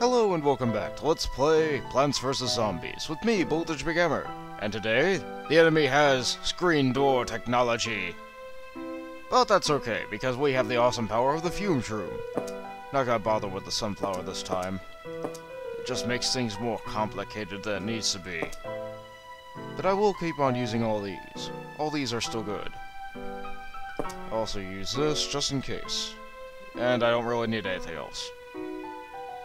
Hello and welcome back to Let's Play Plants vs. Zombies with me, Voltage Gamer. And today, the enemy has screen door technology. But that's okay, because we have the awesome power of the Fume Shroom. Not gonna bother with the Sunflower this time. It just makes things more complicated than it needs to be. But I will keep on using all these. All these are still good. Also use this, just in case. And I don't really need anything else.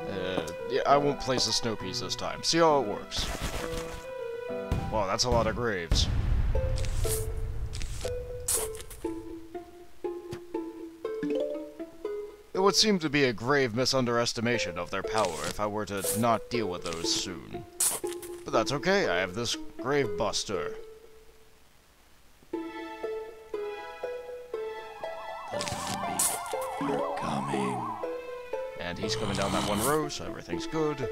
Uh, yeah, I won't place the snow peas this time. See how it works. Wow, that's a lot of graves. It would seem to be a grave misunderestimation of their power if I were to not deal with those soon. But that's okay, I have this Grave Buster. You're coming. And he's coming down that one row, so everything's good.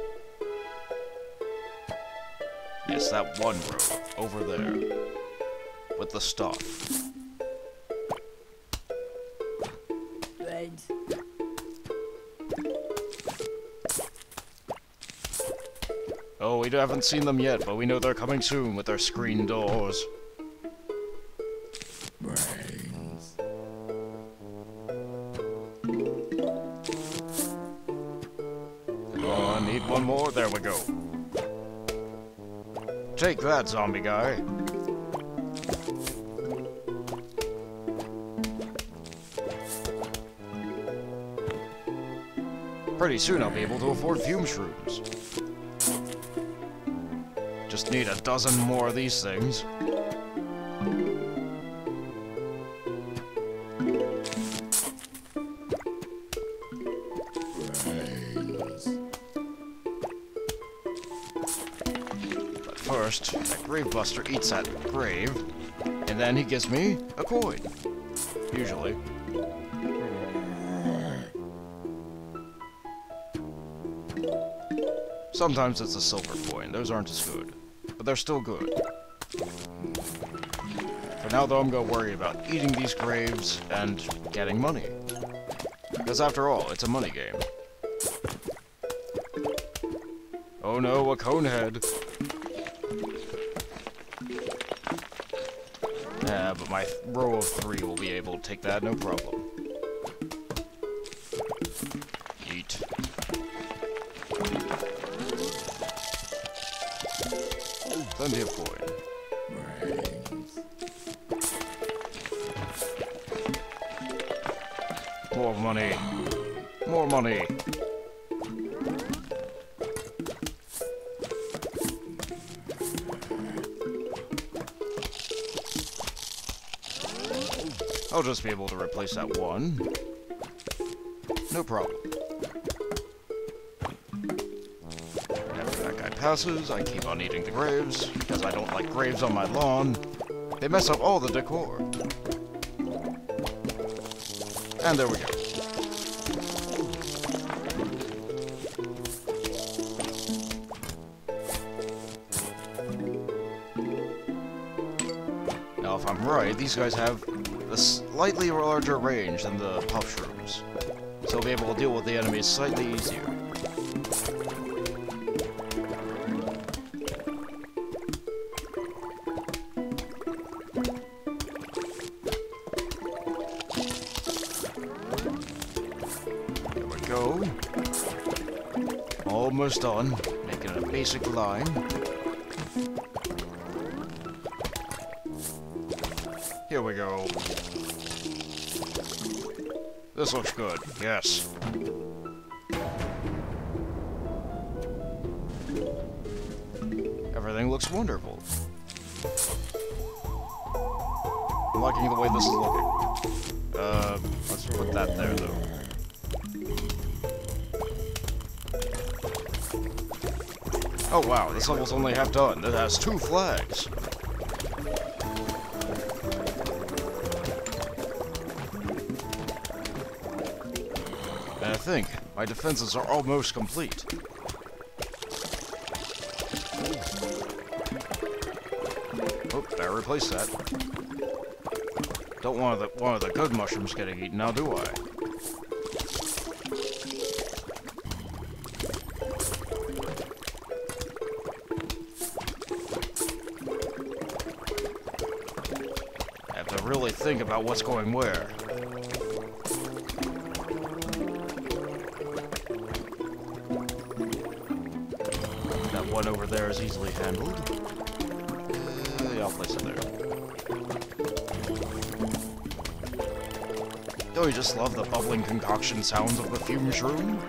Yes, that one row, over there. With the stuff. Thanks. Oh, we haven't seen them yet, but we know they're coming soon with their screen doors. Need one more. There we go. Take that, zombie guy. Pretty soon I'll be able to afford fume shrooms. Just need a dozen more of these things. First, that grave buster eats that grave, and then he gives me a coin. Usually. Sometimes it's a silver coin. Those aren't as good. But they're still good. For now, though, I'm gonna worry about eating these graves and getting money. Because after all, it's a money game. Oh no, a conehead. But my row of three will be able to take that, no problem. Eat. Of coin. More money. More money. I'll just be able to replace that one. No problem. After that guy passes, I keep on eating the graves, because I don't like graves on my lawn. They mess up all the decor. And there we go. Now, if I'm right, these guys have a slightly larger range than the puff shrooms. So be able to deal with the enemies slightly easier. There we go. Almost done. Making a basic line. Here we go. This looks good. Yes. Everything looks wonderful. I'm liking the way this is looking. Uh, let's put that there, though. Oh wow, this level's only half done. It has two flags. I think. My defenses are almost complete. Oh, I replaced that. Don't want the, one of the good mushrooms getting eaten now, do I? I have to really think about what's going where. One over there is easily handled. Uh, yeah, I'll place it there. Don't you just love the bubbling concoction sounds of the fume shroom?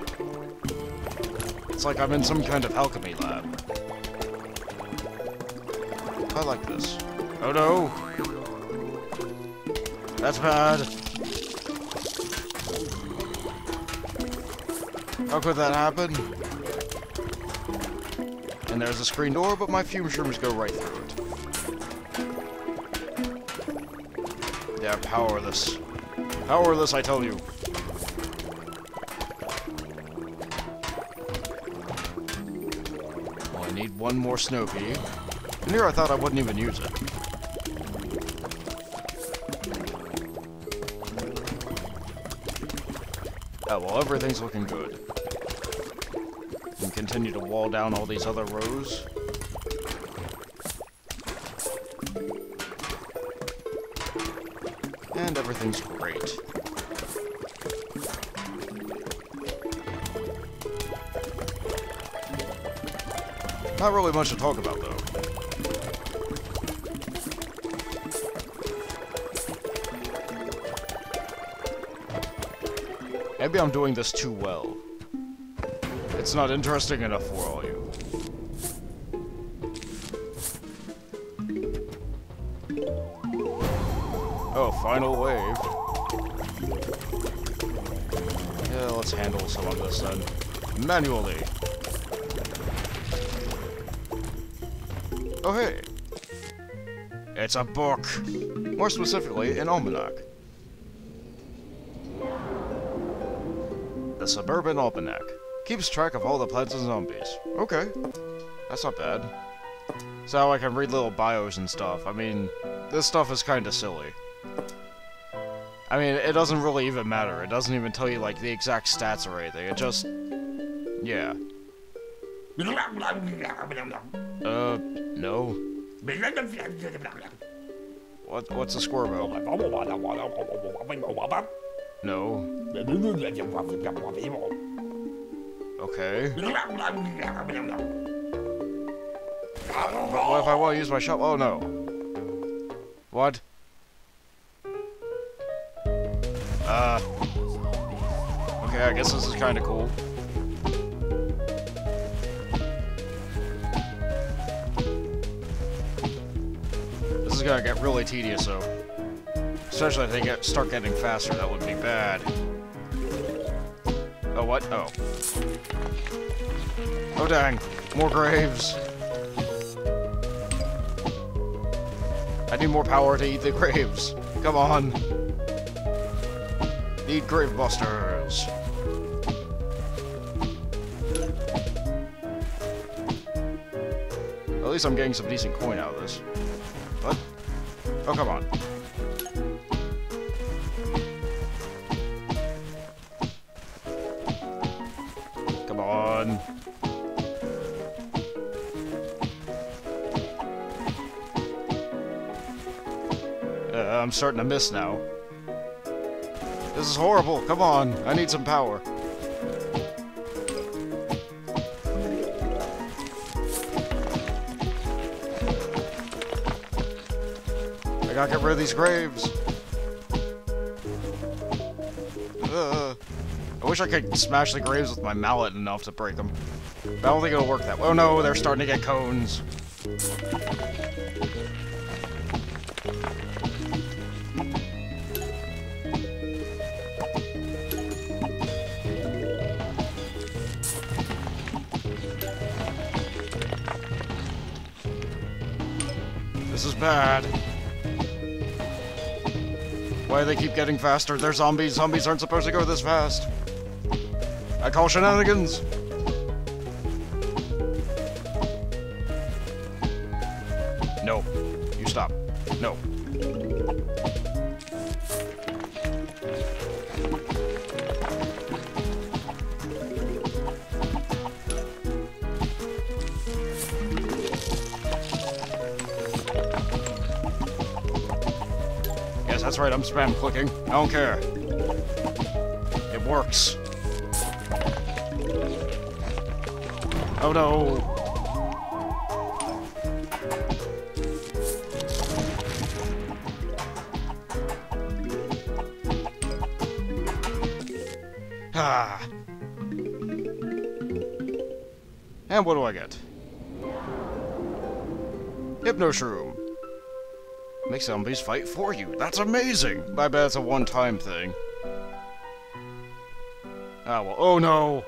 It's like I'm in some kind of alchemy lab. I like this. Oh no! That's bad! How could that happen? And there's a screen door, but my fume shrooms go right through it. They're powerless. Powerless, I tell you. Well, I need one more snow pea. And here I thought I wouldn't even use it. Oh, well, everything's looking good. Continue to wall down all these other rows. And everything's great. Not really much to talk about, though. Maybe I'm doing this too well. It's not interesting enough for all you. Oh, final wave. Yeah, let's handle some of this then. Manually. Oh, hey. It's a book. More specifically, an almanac. The Suburban Almanac. Keeps track of all the plants and zombies. Okay. That's not bad. So I can read little bios and stuff. I mean, this stuff is kind of silly. I mean, it doesn't really even matter. It doesn't even tell you, like, the exact stats or anything. It just... Yeah. Uh, no. What, what's a squirrel? No. Okay. What if I want to use my shop? Oh, no. What? Uh. Okay, I guess this is kind of cool. This is gonna get really tedious, though. Especially if they get start getting faster, that would be bad. Oh, what? Oh. Oh, dang. More graves. I need more power to eat the graves. Come on. Need grave busters. At least I'm getting some decent coin out of this. What? Oh, come on. I'm starting to miss now. This is horrible. Come on. I need some power. I gotta get rid of these graves. Uh, I wish I could smash the graves with my mallet enough to break them. But I don't think it'll work that way. Oh no, they're starting to get cones. Bad. Why they keep getting faster? They're zombies. Zombies aren't supposed to go this fast. I call shenanigans. That's right, I'm spam clicking. I don't care. It works. Oh no! Ah. And what do I get? Hypno Shroom. Make zombies fight for you. That's amazing! My bet it's a one-time thing. Ah, well, oh no!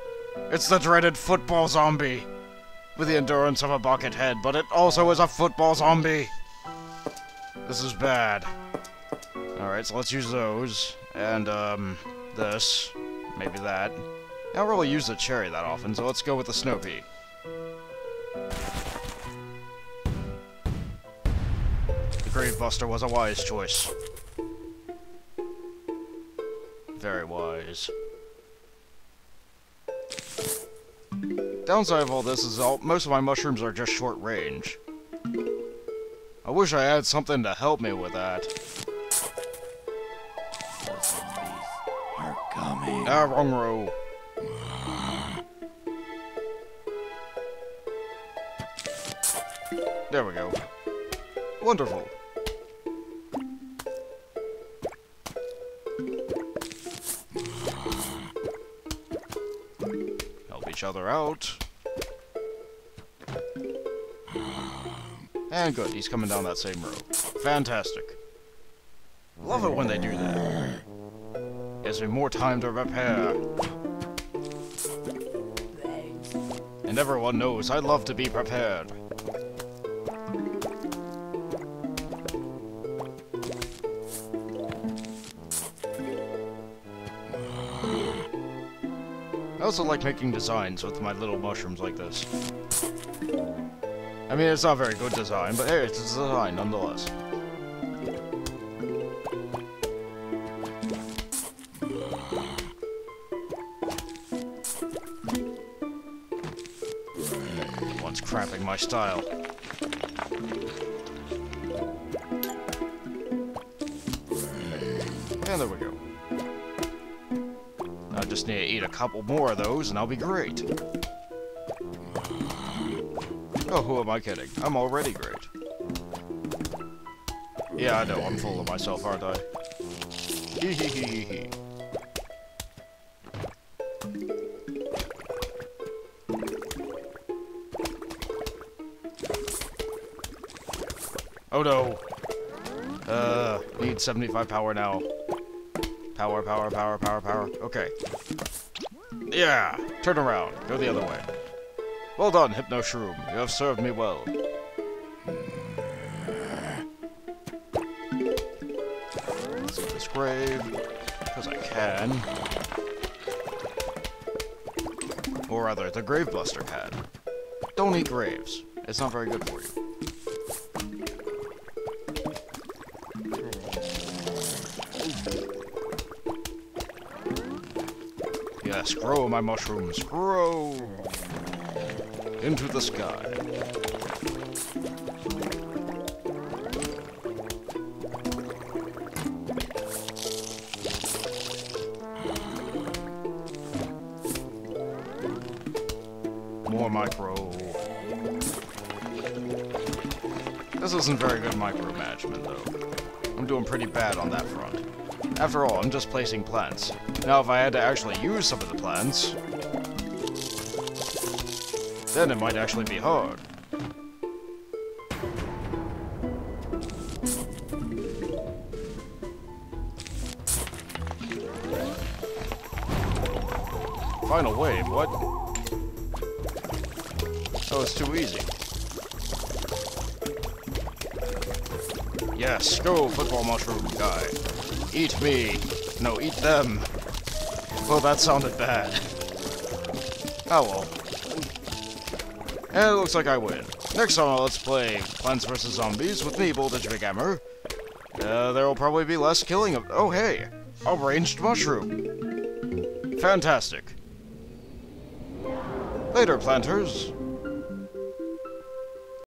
It's the dreaded football zombie! With the endurance of a bucket head, but it also is a football zombie! This is bad. Alright, so let's use those. And, um, this. Maybe that. I don't really use the cherry that often, so let's go with the snow pea. Gravebuster was a wise choice. Very wise. Downside of all this is all most of my mushrooms are just short range. I wish I had something to help me with that. Coming. Ah, wrong row. There we go. Wonderful. Other out. And good, he's coming down that same road. Fantastic. Love it when they do that. Gives me more time to repair. And everyone knows I love to be prepared. Also like making designs with my little mushrooms like this. I mean, it's not a very good design, but hey, it's a design nonetheless. One's cramping my style. Just need to eat a couple more of those and I'll be great. Oh, who am I kidding? I'm already great. Yeah, I know, I'm full of myself, aren't I? Oh no! Uh, need 75 power now. Power, power, power, power, power. Okay. Yeah! Turn around. Go the other way. Well done, Hypno Shroom. You have served me well. Let's get this grave. Because I can. Or rather, the Gravebuster can. Don't eat graves. It's not very good for you. Yes, grow, my mushrooms, grow! Into the sky. More micro. This isn't very good micromanagement, though. I'm doing pretty bad on that front. After all, I'm just placing plants. Now, if I had to actually use some of the plants, then it might actually be hard. Final wave, what? Oh, it's too easy. Yes, go, football mushroom guy. Eat me. No, eat them. Well, that sounded bad. Oh well. And it looks like I win. Next time, let's play Plants vs. Zombies with me, Voltage McGammar. Uh, there will probably be less killing of- Oh, hey! A ranged mushroom! Fantastic. Later, planters.